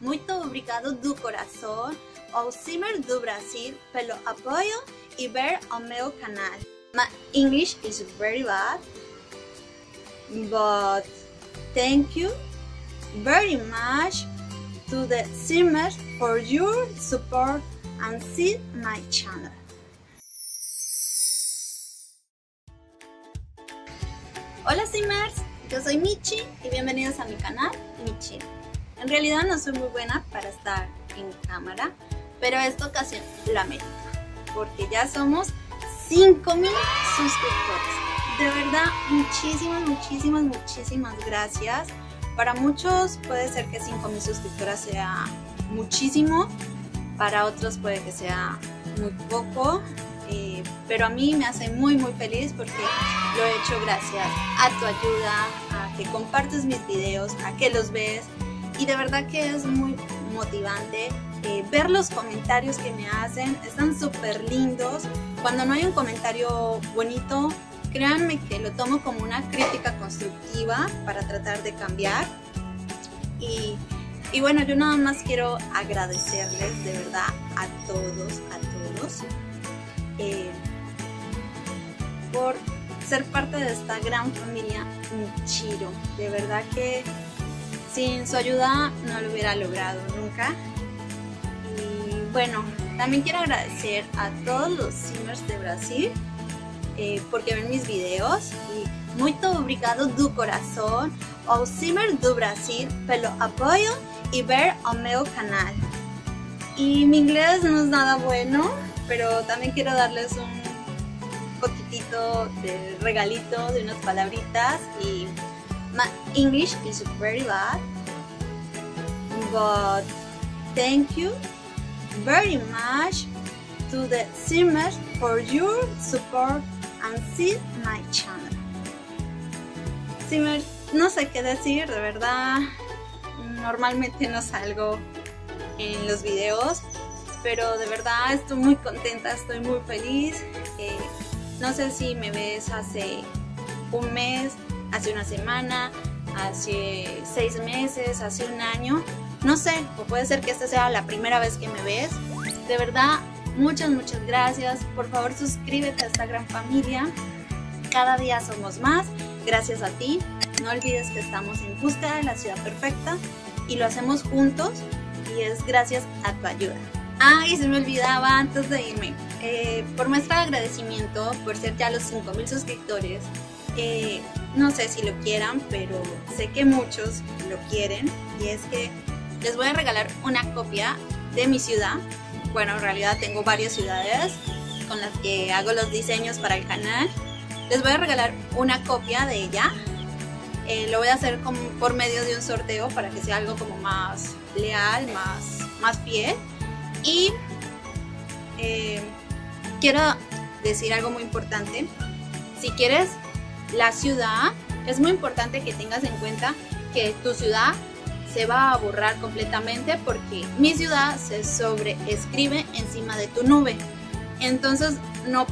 Muito obrigado do coração ao Simmer do Brasil pelo apoio e ver ao meu canal. My English is very bad, but thank you very much to the Simmers for your support and see my channel. Hola Simmers, yo soy Michi y bienvenidos a mi canal Michi. En realidad no soy muy buena para estar en cámara, pero esta ocasión lo amerita, porque ya somos 5000 suscriptores. De verdad, muchísimas, muchísimas, muchísimas gracias. Para muchos puede ser que 5000 suscriptoras sea muchísimo, para otros puede que sea muy poco, eh, pero a mí me hace muy muy feliz porque lo he hecho gracias a tu ayuda, a que compartes mis videos, a que los ves y de verdad que es muy motivante eh, ver los comentarios que me hacen, están súper lindos. Cuando no hay un comentario bonito, créanme que lo tomo como una crítica constructiva para tratar de cambiar. Y, y bueno, yo nada más quiero agradecerles de verdad a todos, a todos, eh, por ser parte de esta gran familia Michiro. De verdad que sin su ayuda no lo hubiera logrado nunca. Y bueno, también quiero agradecer a todos los simmers de Brasil eh, porque ven mis videos y muito obrigado do coração ao simmer do Brasil pelo apoyo y ver ao meu canal. Y mi inglés no es nada bueno, pero también quiero darles un poquitito de regalito de unas palabritas y my English is very bad but thank you very much to the Simmers for your support and see my channel. Simmers, no sé qué decir, de verdad. Normalmente no salgo en los videos, pero de verdad estoy muy contenta, estoy muy feliz. Eh, no sé si me ves hace un mes, hace una semana, hace seis meses, hace un año. No sé, o puede ser que esta sea la primera vez que me ves. De verdad, muchas, muchas gracias. Por favor, suscríbete a esta gran familia. Cada día somos más. Gracias a ti. No olvides que estamos en busca de la ciudad perfecta y lo hacemos juntos y es gracias a tu ayuda. Ah, se me olvidaba antes de irme. Eh, por muestra de agradecimiento por ser ya los 5000 suscriptores. No sé si lo quieran, pero sé que muchos lo quieren. Y es que les voy a regalar una copia de mi ciudad. Bueno, en realidad tengo varias ciudades con las que hago los diseños para el canal. Les voy a regalar una copia de ella. Eh, lo voy a hacer por medio de un sorteo para que sea algo como más leal, más, más fiel. Y eh, quiero decir algo muy importante. Si quieres la ciudad, es muy importante que tengas en cuenta que tu ciudad se va a borrar completamente porque mi ciudad se sobreescribe encima de tu nube. Entonces no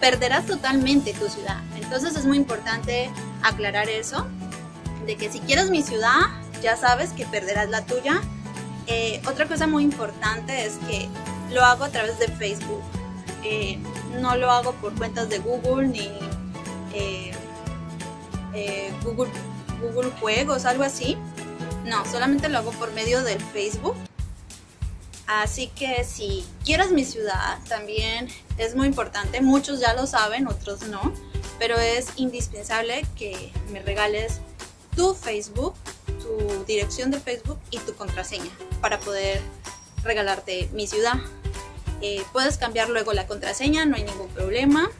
perderás totalmente tu ciudad. Entonces es muy importante aclarar eso, de que si quieres mi ciudad, ya sabes que perderás la tuya. Eh, otra cosa muy importante es que lo hago a través de Facebook. Eh, no lo hago por cuentas de Google ni eh, eh, Google, Google Juegos, algo así. No, solamente lo hago por medio del Facebook. Así que si quieres mi ciudad, también es muy importante. Muchos ya lo saben, otros no. Pero es indispensable que me regales tu Facebook, tu dirección de Facebook y tu contraseña para poder regalarte mi ciudad. Eh, puedes cambiar luego la contraseña, no hay ningún problema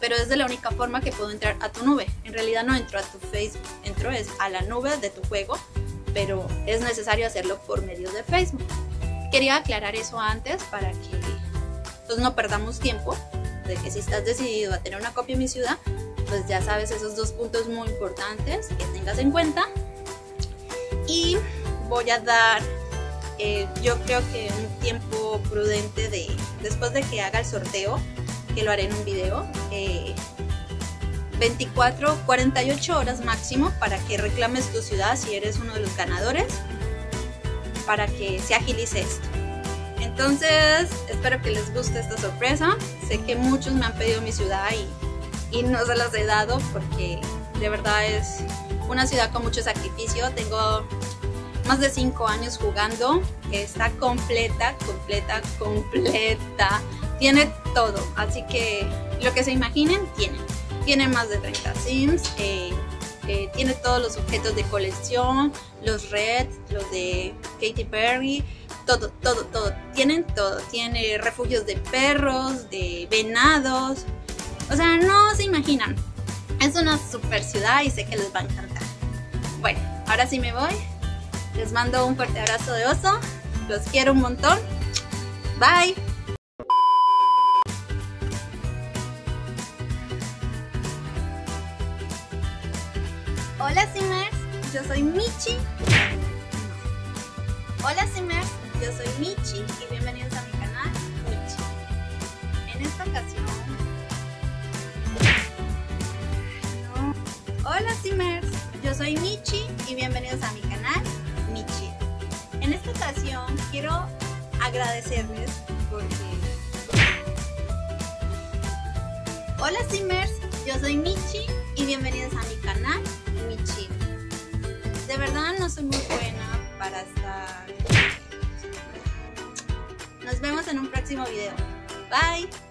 pero es de la única forma que puedo entrar a tu nube. En realidad no entro a tu Facebook, entro es a la nube de tu juego, pero es necesario hacerlo por medio de Facebook. Quería aclarar eso antes para que pues, no perdamos tiempo, de que si estás decidido a tener una copia en mi ciudad, pues ya sabes esos dos puntos muy importantes que tengas en cuenta. Y voy a dar, eh, yo creo que un tiempo prudente de, después de que haga el sorteo, que lo haré en un video. 24, 48 horas máximo para que reclames tu ciudad si eres uno de los ganadores. para que se agilice esto. Entonces, espero que les guste esta sorpresa. Sé que muchos me han pedido mi ciudad y, y no se las he dado porque de verdad es una ciudad con mucho sacrificio. Tengo más de 5 años jugando. Está completa, completa, completa. Tiene todo. Así que lo que se imaginen, tiene. Tiene más de 30 sims. Eh, eh, tiene todos los objetos de colección. Los red, los de Katy Perry. Todo, todo, todo. Tienen todo. Tiene refugios de perros, de venados. O sea, no se imaginan. Es una super ciudad y sé que les va a encantar. Bueno, ahora sí me voy. Les mando un fuerte abrazo de oso. Los quiero un montón. Bye. Hola Simmers, yo soy Michi. Hola Simmers, yo soy Michi y bienvenidos a mi canal Michi. En esta ocasión... Hola Simmers, yo soy Michi y bienvenidos a mi canal Michi. En esta ocasión quiero agradecerles porque... Hola Simmers, yo soy Michi y bienvenidos a mi canal Michi. De verdad no soy muy buena para estar... Nos vemos en un próximo video. Bye.